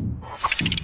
you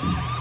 Hmm.